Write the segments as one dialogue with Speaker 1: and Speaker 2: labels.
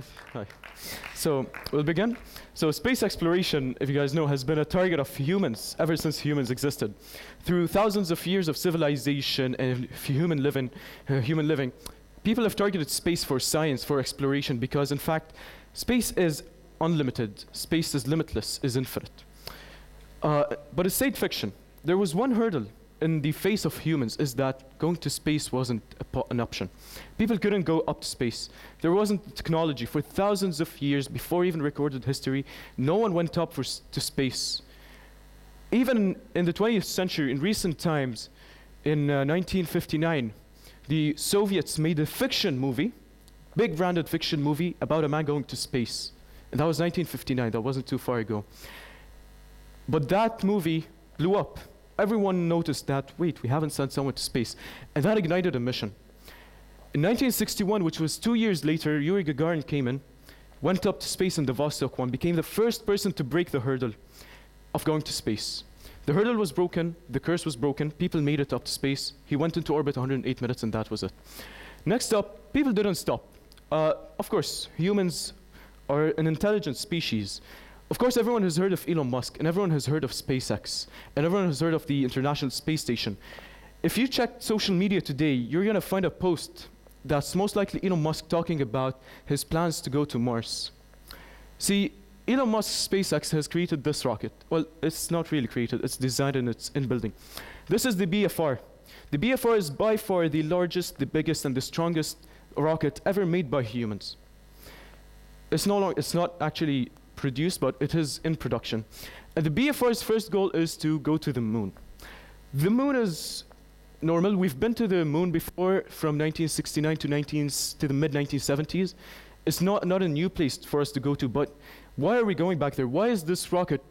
Speaker 1: Uh, hi. So we'll begin. So space exploration, if you guys know, has been a target of humans ever since humans existed. Through thousands of years of civilization and human living, uh, human living, people have targeted space for science, for exploration, because in fact, space is unlimited. Space is limitless, is infinite. Uh, but it's science fiction. There was one hurdle in the face of humans is that going to space wasn't an option. People couldn't go up to space. There wasn't technology. For thousands of years, before even recorded history, no one went up to space. Even in the 20th century, in recent times, in uh, 1959, the Soviets made a fiction movie, big branded fiction movie, about a man going to space. And that was 1959, that wasn't too far ago. But that movie blew up everyone noticed that, wait, we haven't sent someone to space. And that ignited a mission. In 1961, which was two years later, Yuri Gagarin came in, went up to space in the Vostok 1, became the first person to break the hurdle of going to space. The hurdle was broken, the curse was broken, people made it up to space. He went into orbit 108 minutes, and that was it. Next up, people didn't stop. Uh, of course, humans are an intelligent species. Of course, everyone has heard of Elon Musk, and everyone has heard of SpaceX, and everyone has heard of the International Space Station. If you check social media today, you're going to find a post that's most likely Elon Musk talking about his plans to go to Mars. See, Elon Musk's SpaceX has created this rocket. Well, it's not really created, it's designed and it's in building. This is the BFR. The BFR is by far the largest, the biggest, and the strongest rocket ever made by humans. It's, no long, it's not actually produced, but it is in production. And the BFR's first goal is to go to the moon. The moon is normal. We've been to the moon before from 1969 to, 19, to the mid 1970s. It's not, not a new place for us to go to, but why are we going back there? Why is this rocket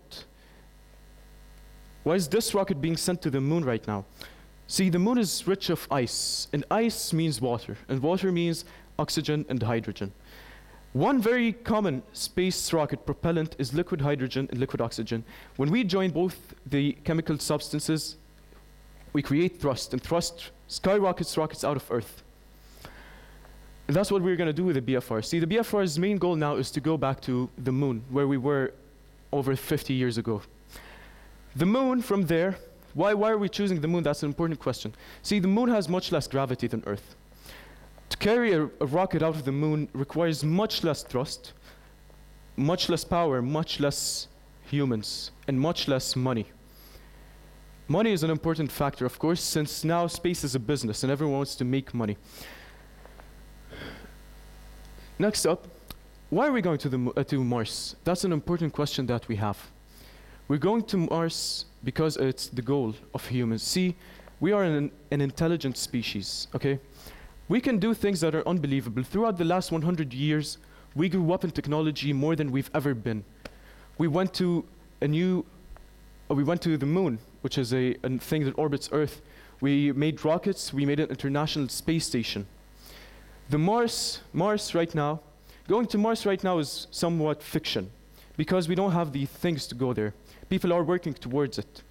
Speaker 1: why is this rocket being sent to the moon right now? See, the moon is rich of ice, and ice means water, and water means oxygen and hydrogen. One very common space rocket propellant is liquid hydrogen and liquid oxygen. When we join both the chemical substances, we create thrust, and thrust skyrockets rockets out of Earth. And that's what we're going to do with the BFR. See, the BFR's main goal now is to go back to the moon, where we were over 50 years ago. The moon, from there, why, why are we choosing the moon? That's an important question. See, the moon has much less gravity than Earth. Carry a, a rocket out of the moon requires much less thrust, much less power, much less humans, and much less money. Money is an important factor, of course, since now space is a business and everyone wants to make money. Next up, why are we going to, the, uh, to Mars? That's an important question that we have. We're going to Mars because it's the goal of humans. See, we are an, an intelligent species, okay? We can do things that are unbelievable. Throughout the last 100 years, we grew up in technology more than we've ever been. We went to a new, uh, we went to the moon, which is a, a thing that orbits Earth. We made rockets, we made an international space station. The Mars, Mars right now, going to Mars right now is somewhat fiction because we don't have the things to go there. People are working towards it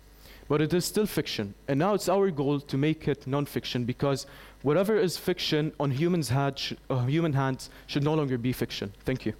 Speaker 1: but it is still fiction. And now it's our goal to make it non-fiction because whatever is fiction on humans had uh, human hands should no longer be fiction. Thank you.